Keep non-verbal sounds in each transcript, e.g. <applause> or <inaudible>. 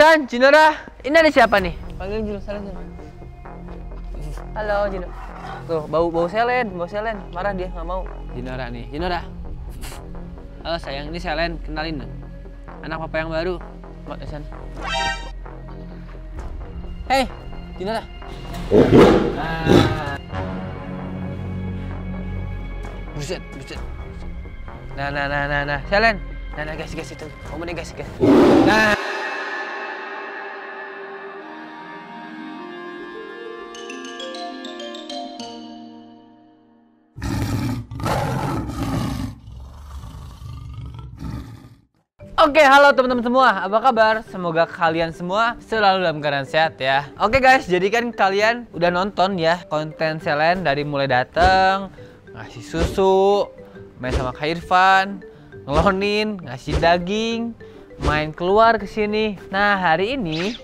San, Jinora, ini ada siapa nih? Panggil Jino, Selen. Jino. Halo, Jino. Tuh, bau bau Selen, bau Selen. Marah dia, nggak mau. Jinora nih, Jinora. Halo sayang, ini Selen, kenalin dong. Anak papa yang baru. Mak, San. Hei, Jinora. Nah. Buset, buset. Nah, nah, nah, nah, nah. Selen. Nah, nah, guys, guys, itu. Kamu nih, guys, guys. Nah. Oke, halo teman-teman semua. Apa kabar? Semoga kalian semua selalu dalam keadaan sehat ya. Oke guys, jadi kan kalian udah nonton ya konten Selen dari mulai dateng, ngasih susu, main sama Kak Irfan, ngelonin, ngasih daging, main keluar ke sini. Nah, hari ini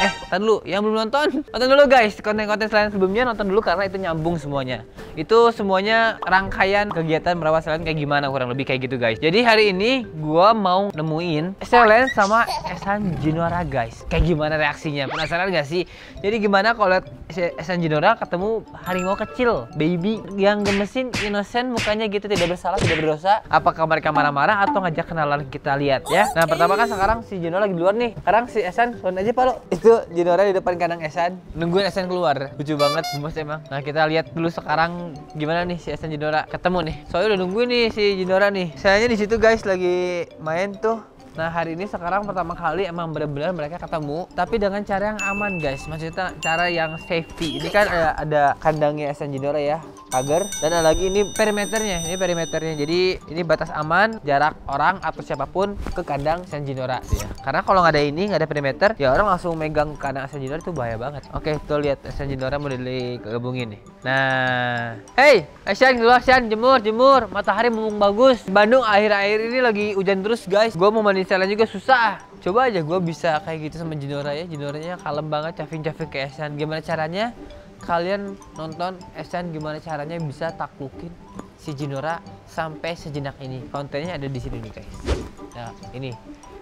Eh, nonton dulu. Yang belum nonton, nonton dulu guys. Konten-konten selain sebelumnya nonton dulu karena itu nyambung semuanya. Itu semuanya rangkaian kegiatan merawat Selen kayak gimana kurang lebih kayak gitu guys. Jadi hari ini gua mau nemuin Selen sama Esan Jinora guys. Kayak gimana reaksinya? Penasaran gak sih? Jadi gimana kalau Esan Jinora ketemu harimau kecil, baby yang gemesin, innocent, mukanya gitu tidak bersalah, tidak berdosa. Apakah mereka marah-marah atau ngajak kenalan kita lihat ya? Nah, pertama kan sekarang si Jinora lagi di luar nih. Sekarang si Esan, aja Pak lo. Itu Jinora di depan kandang Esan, nungguin Esan keluar. Lucu banget, gemes emang. Nah, kita lihat dulu sekarang gimana nih si Esan Jinora ketemu nih. Soalnya udah nungguin nih si Jinora nih. Sayangnya di situ guys lagi main tuh Nah hari ini sekarang pertama kali emang benar-benar mereka ketemu tapi dengan cara yang aman guys maksudnya cara yang safety ini kan ada, ada kandangnya Esan Jinora ya pagar dan ada lagi ini perimeternya ini perimeternya. Jadi ini batas aman jarak orang atau siapa pun ke kandang Esan Jinora ya karena kalau nggak ada ini nggak ada perimeter ya orang langsung megang kandang Esan Jinora itu bahaya banget. Oke tuh lihat Esan Jinora mau digabungin nih. Nah hey Esan keluar Esan jemur jemur. Matahari mumpung bagus. Bandung akhir-akhir ini lagi hujan terus guys. Gua mau mandi Selen juga susah. Coba aja gue bisa kayak gitu sama Jinora ya. Jinoranya kalem banget caving-caving ke Esan gimana caranya kalian nonton Esan gimana caranya bisa taklukin si Jinora sampai sejenak ini? Kontennya ada di sini nih guys. Nah ini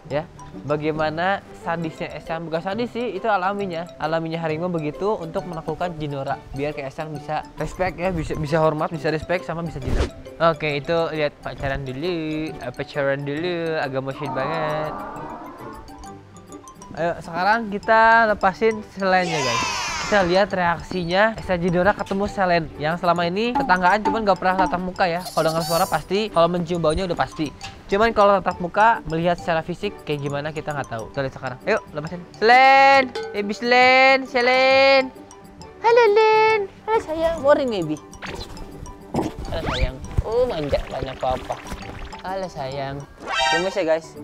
ya. Bagaimana sadisnya Esan bukan sadis sih itu alaminya. Alaminya harimau begitu untuk menaklukkan Jinora biar ke Esan bisa respect ya. Bisa bisa hormat bisa respect sama bisa jinak oke itu lihat pacaran dulu eh, pacaran dulu. Agak motion banget. Ayo sekarang kita lepasin selennya guys kita lihat reaksinya Esan Jinora ketemu Selen. Yang selama ini tetanggaan cuman gak pernah tatap muka ya. Kalau dengar suara pasti kalau mencium baunya udah pasti. Cuman kalau tatap muka melihat secara fisik kayak gimana kita nggak tahu. Lihat sekarang. Yuk lepasin. Selen! Baby Selen! Selen! Halo Len! Halo sayang. Morning baby. Halo sayang. Oh manja banyak papa halo sayang. Gemes ya guys.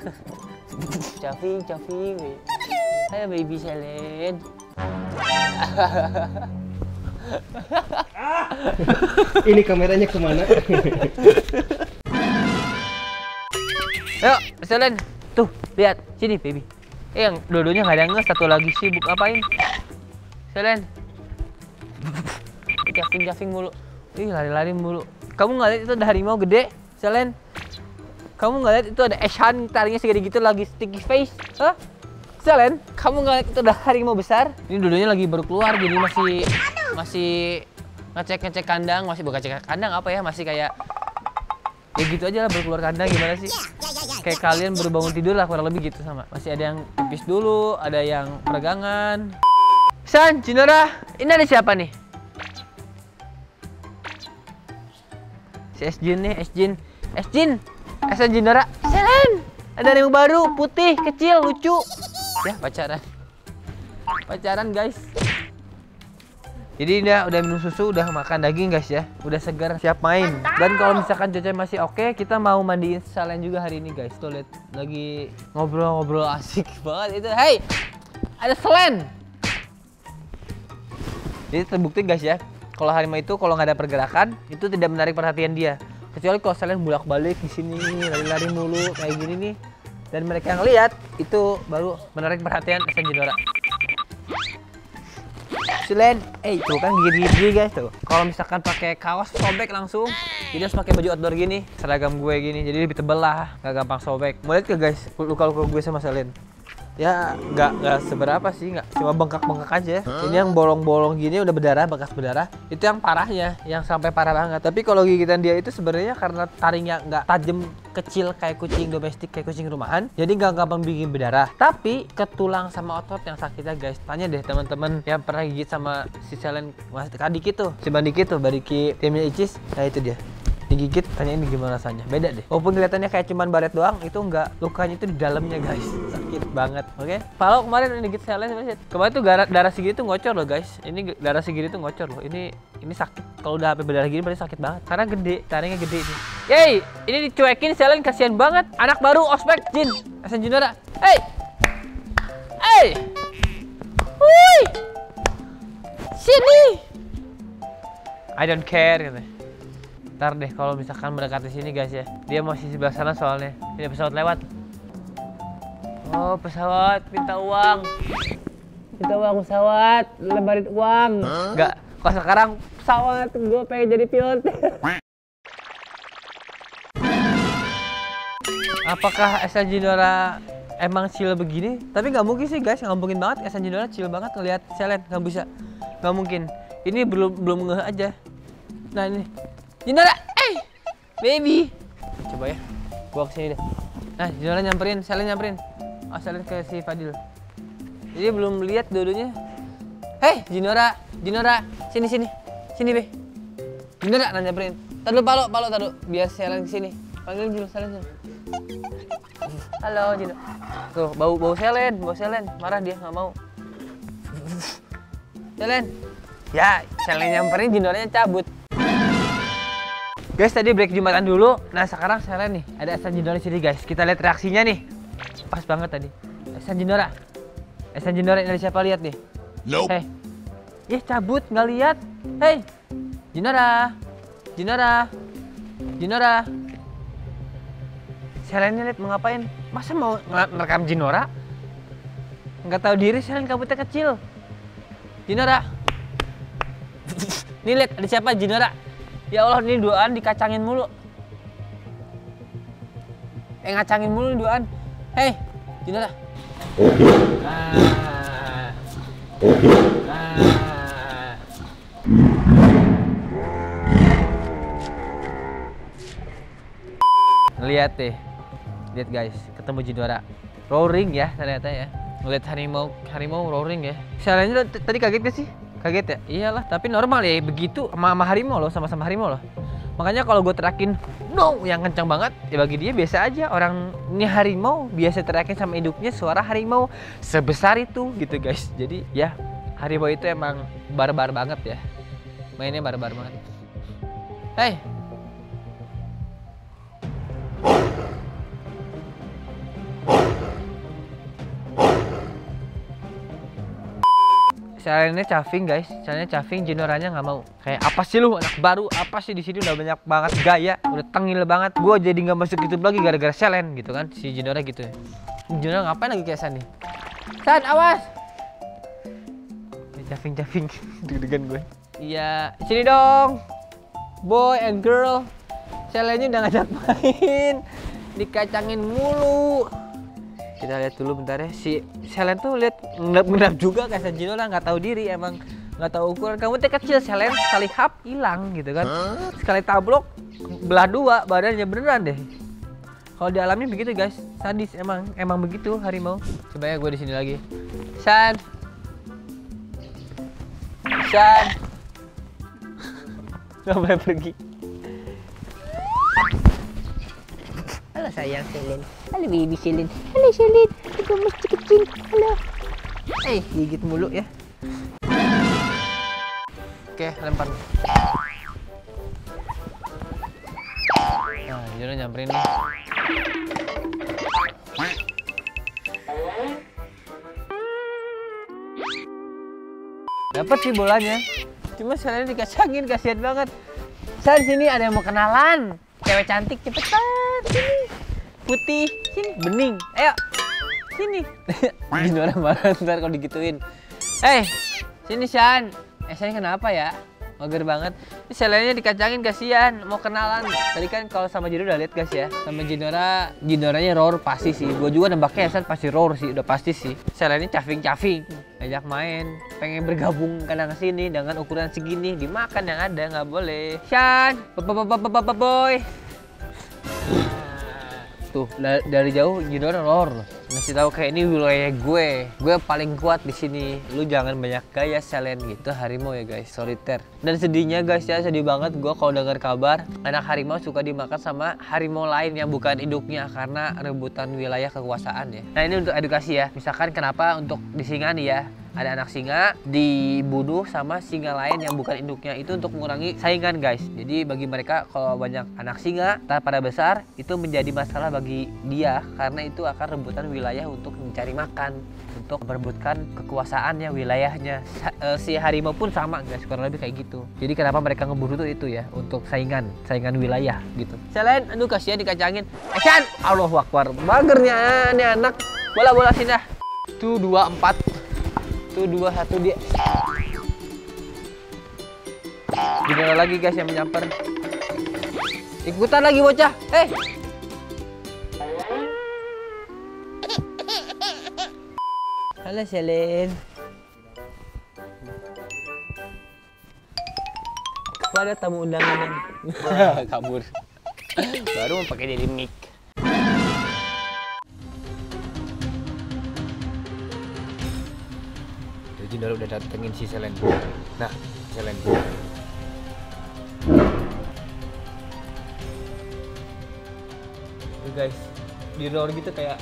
<laughs> Caving, caving. Ayo baby Selen. <laughs> Ini kameranya ke mana? <laughs> Yuk, Selen. Tuh, lihat. Sini, baby. Eh, yang dua-duanya nggak ada nges, satu lagi sibuk ngapain? Selen. <laughs> Jafing-jafing mulu. Ih, lari-lari mulu. Kamu nggak lihat itu ada harimau gede, Selen? Kamu nggak lihat itu ada Eshan taringnya segede gitu lagi sticky face? Hah? Selen, kamu nggak itu ada harimau besar? Ini dulunya lagi baru keluar, jadi masih masih ngecek-ngecek kandang, masih bukan ngecek kandang apa ya, masih kayak ya gitu aja lah baru keluar kandang gimana sih? Kayak kalian baru bangun tidur lah kurang lebih gitu sama. Masih ada yang pipis dulu, ada yang peregangan. San, Jinora, ini ada siapa nih? Si Esjin nih, Esjin. Esjin, Esan Jinora. Selen, ada yang baru, putih, kecil, lucu. Ya, pacaran. Pacaran, guys. Jadi udah udah minum susu, udah makan daging guys ya, udah segar siap main. Dan kalau misalkan cuaca masih oke, kita mau mandiin Selen juga hari ini guys. Tuh lihat lagi ngobrol-ngobrol asik <laughs> banget itu. Hey, ada Selen. Jadi terbukti guys ya, kalau harimau itu kalau nggak ada pergerakan itu tidak menarik perhatian dia. Kecuali kalau Selen bolak-balik di sini lari-lari mulu kayak gini nih. Dan mereka yang lihat itu baru menarik perhatian Esan Jinora. Selen, eh tuh kan gigi-gigi guys tuh. Kalau misalkan pakai kaos sobek langsung, jadi harus pakai baju outdoor gini, seragam gue gini, jadi lebih tebel lah, gak gampang sobek. Mau ke guys, luka-luka gue sama Selen. Ya nggak nggak seberapa sih nggak cuma bengkak-bengkak aja ini yang bolong-bolong gini udah berdarah bekas berdarah itu yang parahnya yang sampai parah banget. Tapi kalau gigitan dia itu sebenarnya karena taringnya nggak tajam kecil kayak kucing domestik kayak kucing rumahan jadi nggak gampang bikin berdarah. Tapi ke tulang sama otot yang sakitnya guys tanya deh teman-teman yang pernah gigit sama si Selen mas kadiki tuh si bandiki tuh bandiki timnya Icis nah itu dia digigit tanya ini gimana rasanya. Beda deh. Walaupun kelihatannya kayak cuman baret doang itu enggak lukanya itu di dalamnya guys. Sakit banget oke? Kalau kemarin digigit selen kemarin tuh darah, darah segini ngocor loh guys. Ini darah segini tuh ngocor loh. Ini ini sakit. Kalau udah HP berdarah gini berarti sakit banget. Karena gede taringnya gede ini. Yeay ini dicuekin selen kasihan banget. Anak baru ospek Jin. Asen Junora hey! Hey! Wui sini! I don't care gitu ntar deh kalau misalkan mendekati sini guys ya. Dia masih sebelah sana soalnya. Ini pesawat lewat. Oh pesawat. Minta uang. Minta uang pesawat. Lebarin uang. Enggak kalau sekarang pesawat. Gue pengen jadi pilot. <laughs> Apakah Esa Jinora emang chill begini? Tapi nggak mungkin sih guys. Nggak mungkin banget. Esa Jinora chill banget ngelihat Selen. Nggak bisa. Nggak mungkin. Ini belum belum ngeh aja. Nah ini Jinora, eh, baby. Coba ya, gua ke sini deh. Nah, Jinora nyamperin, Selen nyamperin. Oh, ke si Fadil. Jadi belum lihat dulunya. Hei, Jinora, Jinora, sini sini, sini be. Jinora nanya nyamperin. Tadu palo, palo tadu. Biar Selen ke sini. Panggil dulu Selen. Halo, Jinora. Tuh, bau bau Selen, bau Selen. Marah dia nggak mau. <laughs> Selen. Ya, Selen nyamperin, Jinoranya cabut. Guys tadi break jumatan dulu. Nah sekarang saya nih ada Esan Jindora di sini guys. Kita lihat reaksinya nih. Pas banget tadi. Esan Jindora. Esan Jindora dari siapa lihat nih? Nope. Hei. Ih cabut nggak lihat. Hei. Jindora. Jindora. Jindora. Selennya lihat mau ngapain? Masa mau ngerekam Jinora? Nggak tahu diri Selen kabutnya kecil. Jinora. <laughs> Nih lihat ada siapa Jinora? Ya Allah ini duaan dikacangin mulu. Eh ngacangin mulu nih duaan. Hei. Nah. Nah. Lihat deh. Lihat guys, ketemu Jinora. Roaring ya ternyata ya. Ngeliat harimau, harimau roaring ya. Salahnya tadi kaget gak sih? Kaget ya? Iyalah, tapi normal ya begitu sama, sama harimau loh, sama-sama harimau loh. Makanya kalau gue terakin no yang kencang banget, ya bagi dia biasa aja. Orang ini harimau biasa terakin sama induknya suara harimau sebesar itu gitu guys. Jadi ya harimau itu emang barbar banget ya. Mainnya barbar banget. Hei. Selennya caving guys, selennya caving, Jinoranya nggak mau. Kayak apa sih lu anak baru? Apa sih di sini udah banyak banget gaya, udah tengil banget. Gua jadi nggak masuk YouTube lagi gara-gara Selen gitu kan, si Jinora gitu. Jinora ngapain lagi kayak San nih? San, awas! Caving caving, <laughs> deg-degan gue. Iya, sini dong, boy and girl. Selennya udah ngajak main, dikacangin mulu kita lihat dulu bentar ya. Si Selen tuh lihat ngendap juga kayak Sanjino lah nggak tahu diri emang nggak tahu ukuran. Kamu teh kecil Selen sekali hap hilang gitu kan. Sekali tablok belah dua badannya beneran deh. Kalau di alamnya begitu guys. Sadis emang emang begitu harimau. Coba ya gue di sini lagi. San San <laughs> nggak boleh pergi. Halo sayang Selen. Halo baby Selen. Halo Selen. Gemes kecil. Halo. Eh, gigit mulu ya. Oke, lempar. Nah, Jono nyamperin nih. Dapat sih bolanya. Cuma Selen dikacangin, kasihan banget. San sini ada yang mau kenalan. Cewek cantik cepetan sini. Putih sini bening. Ayo sini. <laughs> Gini orang marah ntar kalau digituin. Eh sini San. Eh San kenapa ya? mager banget. Ini selennya dikacangin kasihan, mau kenalan. Tadi kan kalau sama Jino udah lihat guys ya. Sama Jinora, Jinoranya roar pasti sih. Gue juga nembaknya Esan pasti roar sih, udah pasti sih. Selennya caving-caving, ajak main, pengen bergabung kadang ke sini dengan ukuran segini, dimakan yang ada nggak boleh. Shan, boy. Tuh da- dari jauh roar loh. Ngasih tahu kayak ini wilayah gue. Gue paling kuat di sini. Lu jangan banyak gaya selain gitu harimau ya guys, soliter. Dan sedihnya guys ya, sedih banget gue kalau dengar kabar anak harimau suka dimakan sama harimau lain yang bukan induknya karena rebutan wilayah kekuasaan ya. Nah ini untuk edukasi ya. Misalkan kenapa untuk di singa nih ya ada anak singa dibunuh sama singa lain yang bukan induknya. Itu untuk mengurangi saingan guys. Jadi bagi mereka kalau banyak anak singa pada besar itu menjadi masalah bagi dia. Karena itu akan rebutan wilayah untuk mencari makan untuk merebutkan kekuasaannya wilayahnya. Eh, si harimau pun sama guys. Kurang lebih kayak gitu. Jadi kenapa mereka ngeburu tuh itu ya? Untuk saingan saingan wilayah gitu. Selain aduh kasihan dikacangin. Esan Allah Akbar. Magernya ini anak. Bola bola sini dah tuh dua empat tuh dua satu dia. Gimana lagi guys yang menyamper? Ikutan lagi bocah. Eh! Halo Selin pada tamu undangan <laughs> kabur. Baru mau pakai jadi mic Dara udah datengin si Selen. Nah, Selen. Tuh guys di roar gitu kayak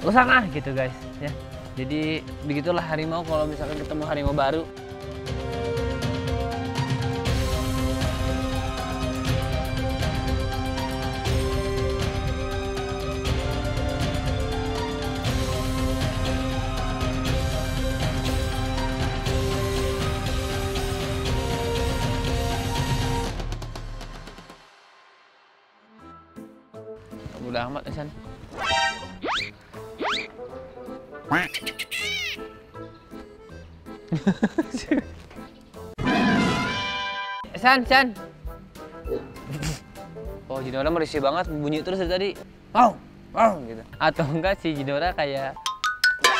lu sana gitu guys ya jadi begitulah harimau kalau misalkan ketemu harimau baru udah amat Esan <laughs> San, San. Oh, Jinora merisih banget, bunyi terus dari tadi. Wow, wow gitu. Atau enggak si Jinora kayak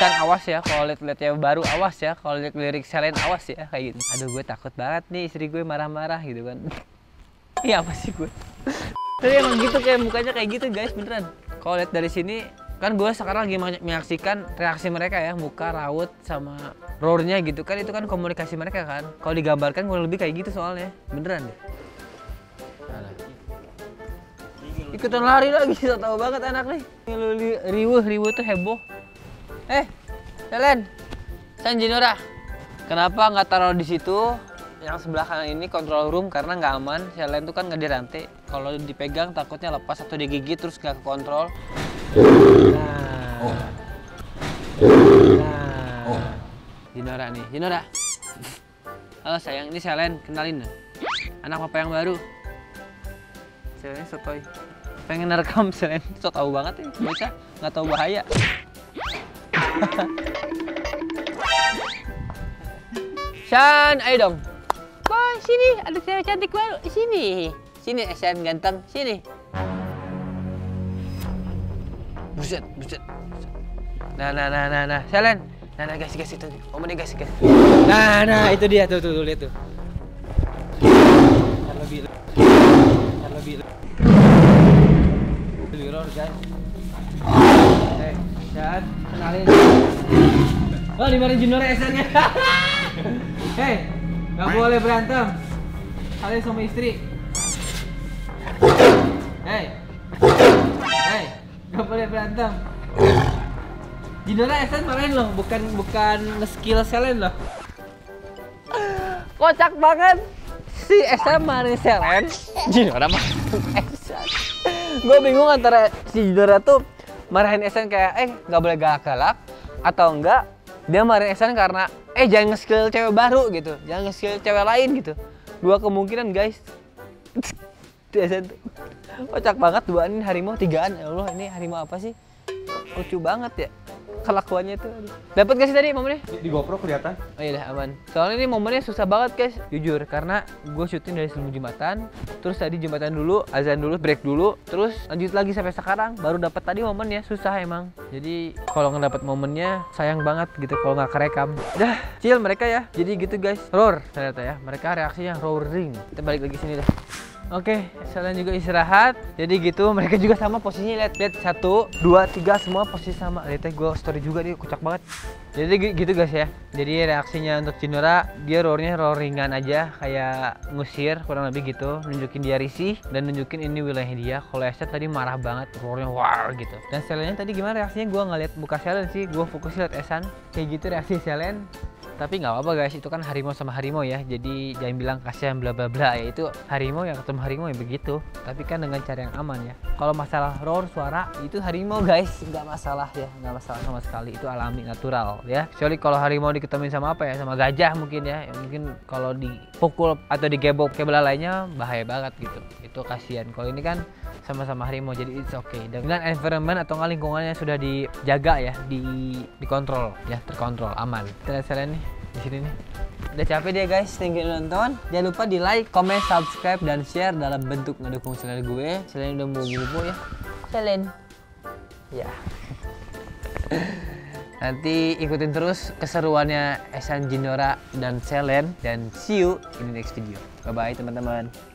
San awas ya kalau liat-liat yang baru awas ya kalau liat lirik selain awas ya kayak gitu. Aduh gue takut banget nih istri gue marah-marah gitu kan. <laughs> Iya apa sih gue? Tapi emang gitu kayak mukanya kayak gitu guys beneran. Kalau lihat dari sini kan gue sekarang lagi menyak- menyaksikan reaksi mereka ya muka raut sama roarnya gitu kan itu kan komunikasi mereka kan. Kalau digambarkan kurang lebih kayak gitu soalnya beneran deh. Alah. Ikutan lari lagi, <laughs> so tau banget anak nih. Lu li- riuh, riuh tuh heboh. Eh, Helen, San Jinora, kenapa nggak taruh di situ? Yang sebelah kanan ini control room karena nggak aman. Helen tuh kan nggak dirantai. Kalau dipegang takutnya lepas atau digigit terus nggak ke kontrol. Nah. Nah. Jinora nih, Jinora. Halo sayang, ini Selen, kenalin. Anak papa yang baru. Selennya sotoy. Pengen nerekam Selen, so tau banget ya, bocah. Nggak tahu bahaya. <laughs> Shan, ayo dong. Sini, ada cewek cantik baru. Sini. Sini, Shan ganteng. Sini. Buset, buset. Nah, nah, nah, nah, nah. Selen. Nah, nah, guys, guys, itu. Om ini, guys, guys. Nah, nah, itu dia. Tuh, tuh, tuh, lihat tuh. Lebih, lebih, lebih roar, guys. Eh, kenalin. Oh, dimarahin Junior. <laughs> Hei, nggak boleh berantem. Kalian sama istri. Hei, hei, nggak boleh berantem. Jinora SN marahin loh, bukan bukan skill Selen loh. Kocak banget. Si SN marahin Selen, Jinora marahin SN. Gue bingung antara si Jinora tuh marahin SN kayak eh nggak boleh galak-galak atau enggak dia marahin SN karena eh jangan nge-skill cewek baru gitu, jangan nge-skill cewek lain gitu. Dua kemungkinan guys. <laughs> Kocak banget duaan ini harimau tigaan ya Allah ini harimau apa sih? Lucu banget ya. Kelakuannya tuh. Dapat gak sih tadi momennya? Di GoPro kelihatan. Oh iya dah, aman. Soalnya ini momennya susah banget guys, jujur karena gue syuting dari sebelum jumatan, terus tadi jumatan dulu, azan dulu, break dulu, terus lanjut lagi sampai sekarang, baru dapat tadi momennya susah emang. Jadi kalau nggak dapat momennya sayang banget gitu kalau nggak kerekam. Dah, chill mereka ya. Jadi gitu guys, roar ternyata ya. Mereka reaksinya roaring. Kita balik lagi sini dah. Oke, kalian juga istirahat. Jadi gitu, mereka juga sama posisinya. Lihat, lihat satu, dua, tiga, semua posisi sama. Lihat ya, gue story juga dia kocak banget. Jadi gi- gitu guys ya. Jadi reaksinya untuk Jinora, dia roarnya roar ringan aja, kayak ngusir kurang lebih gitu, nunjukin dia risih dan nunjukin ini wilayahnya dia. Kalau Eset tadi marah banget, roarnya war gitu. Dan Selennya tadi gimana reaksinya? Gue nggak lihat buka Selen sih, gue fokus lihat Esan. Kayak gitu reaksi Selen tapi nggak apa-apa guys. Itu kan harimau sama harimau ya. Jadi jangan bilang kasihan bla bla bla. Ya itu harimau yang ketemu harimau ya begitu. Tapi kan dengan cara yang aman ya. Kalau masalah roar suara itu harimau guys. Nggak masalah ya. Nggak masalah sama sekali. Itu alami natural ya. Kecuali kalau harimau diketemuin sama apa ya? Sama gajah mungkin ya. Ya, mungkin kalau dipukul atau digebok kayak lainnya bahaya banget gitu. Itu kasihan. Kalau ini kan sama-sama harimau jadi it's okay. Dengan environment atau lingkungannya sudah dijaga ya di dikontrol ya terkontrol aman. Kita lihat nih di sini nih. Udah capek dia guys. Thank you udah nonton. Jangan lupa di like comment subscribe dan share dalam bentuk ngedukung channel gue. Selain udah mau bobo ya. Selain ya. <laughs> Nanti ikutin terus keseruannya Esan Jinora dan Selen. Dan see you in the next video. Bye bye teman-teman.